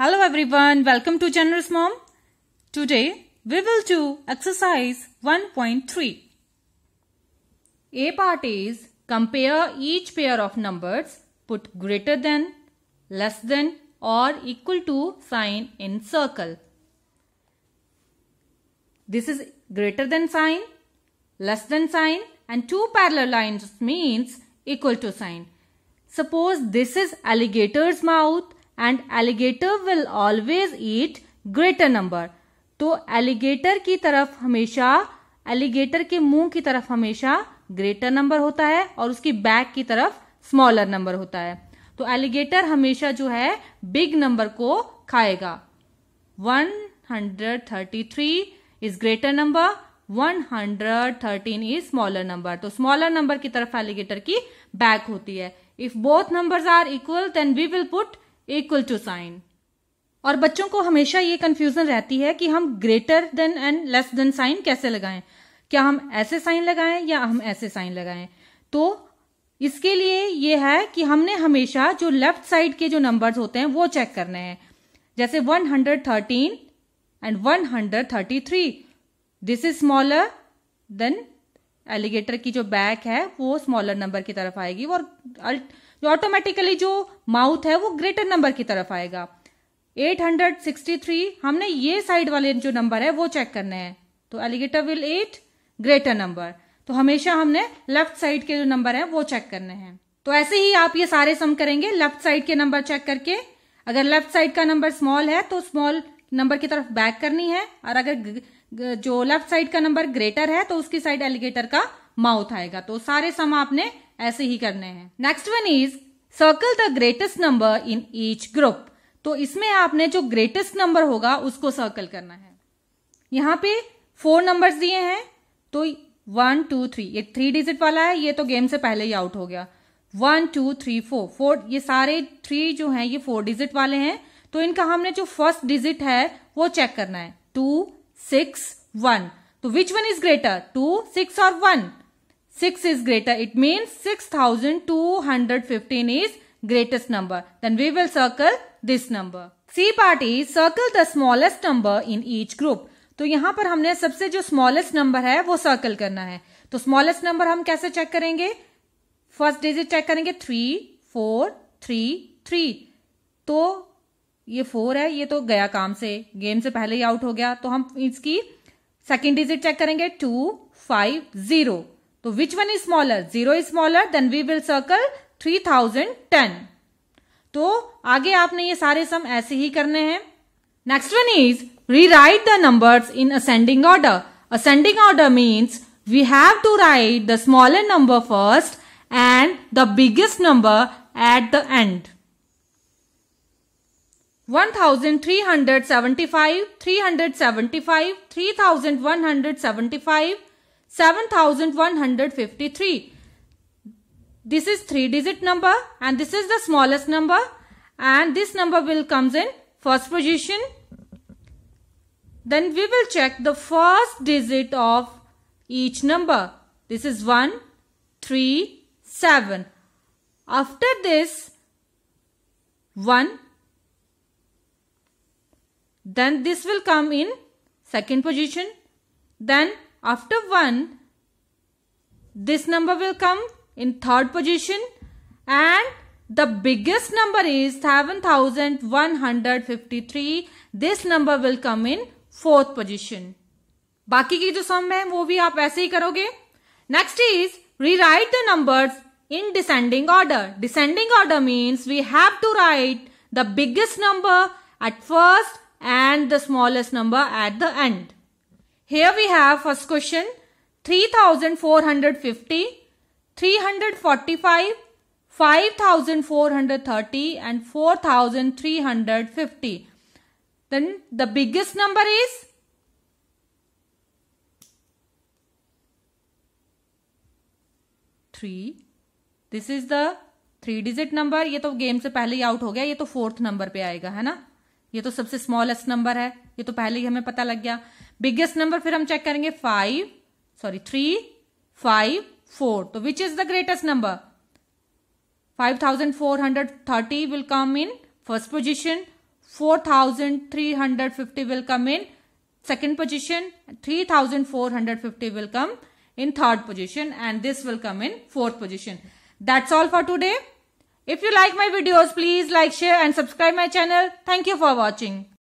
Hello everyone, welcome to Generous Mom. Today we will do exercise 1.3. A part is compare each pair of numbers, put greater than, less than or equal to sign in circle. This is greater than sign, less than sign and two parallel lines means equal to sign. Suppose this is alligator's mouth and alligator will always eat greater number तो alligator की तरफ़ हमेशा alligator के मुँह की तरफ़ हमेशा greater number होता है और उसकी बैक की तरफ़ स्मॉलर नंबर होता है। तो एलिगेटर हमेशा जो है बिग नंबर को खाएगा। 133 is greater number 113 is smaller number तो स्मॉलर नंबर की तरफ़ एलिगेटर की बैक होती है। If both numbers are equal then we will put equal to sign और बच्चों को हमेशा ये कंफ्यूजन रहती है कि हम greater than and less than sign कैसे लगाएँ? क्या हम ऐसे साइन लगाएँ या हम ऐसे साइन लगाएँ? तो इसके लिए ये है कि हमने हमेशा जो लेफ़्ट साइड के जो नंबर्स होते हैं, वो चेक करने हैं। जैसे 113 and 133 this is smaller than alligator की जो बैक है, वो स्मॉलर नंबर की तरफ़ आएगी और जो ऑटोमेटिकली जो माउथ है वो ग्रेटर नंबर की तरफ़ आएगा। 863 हमने ये साइड वाले जो नंबर है वो चेक करने हैं। तो alligator will ate greater number तो हमेशा हमने लेफ़्ट साइड के जो नंबर है वो चेक करने हैं। तो ऐसे ही आप ये सारे सम करेंगे लेफ़्ट साइड के नंबर चेक करके। अगर लेफ़्ट साइड का नंबर स्मॉल है तो स्मॉल नंबर की तरफ़ बैक करनी है। और अगर जो लेफ़्ट साइड का नंबर ग्रेटर है तो उसकी साइड एलिगेटर का माउथ आएगा। तो सारे सम आपने ऐसे ही करने हैं। Next one is circle the greatest number in each group तो इसमें आपने जो ग्रेटेस्ट नंबर होगा, उसको सर्कल करना है। यहाँ पे फोर नंबर्स दिए हैं तो वन टू थ्री ये थ्री डिजिट वाला है, ये तो गेम से पहले ही आउट हो गया। One two three four four ये सारे थ्री जो हैं, ये फोर डिजिट वाले हैं। तो इनका हमने जो फ़र्स्ट डिजिट है, वो चेक करना है। टू सिक्स वन तो which one is greater two six और one six is greater it means six thousand two hundred fifteen is greatest number then we will circle this number C part is circle the smallest number in each group तो यहाँ पर हमने सबसे जो smallest number है, वो circle करना है। तो स्मॉलेस्ट नंबर हम कैसे चेक करेंगे? फ़र्स्ट डिजिट चेक करेंगे। थ्री फोर थ्री थ्री तो ये फोर है, ये तो गया काम से। गेम से पहले ही आउट हो गया। तो हम इसकी सेकेंड डिजिट चेक करेंगे। टू फाइव ज़ीरो तो which one is smaller zero is smaller then we will circle three thousand ten तो आगे आपने ये सारे सम ऐसे ही करने हैं। Next one is rewrite the numbers in ascending order ascending order means we have to write the smaller number first and the biggest number at the end 1375, 375, 3175, 7153. This is three digit number and this is the smallest number and this number will comes in first position. Then we will check the first digit of each number. This is 1, 3, 7. After this 1 then this will come in second position then after 1 this number will come in third position and the biggest number is 7153 this number will come in fourth position बाकी की जो सम है वो भी आप ऐसे ही करोगे next is rewrite the numbers in descending order. Descending order means we have to write the biggest number at first and the smallest number at the end. Here we have first question. 3450, 345, 5430 and 4350. Then the biggest number is? Three this is the three digit number ये तो game से पहले ही out हो गया. ये तो fourth number पे आएगा है ना? ये तो सबसे स्मॉलेस्ट नंबर है. ये तो पहले ही हमें पता लग गया. बिगेस्ट नंबर फिर हम चेक करेंगे five sorry three five four तो which is the greatest number five thousand four hundred thirty will come in first position four thousand three hundred fifty will come in second position three thousand four hundred fifty will come in third position and this will come in fourth position that's all for today if you like my videos please like share and subscribe my channel thank you for watching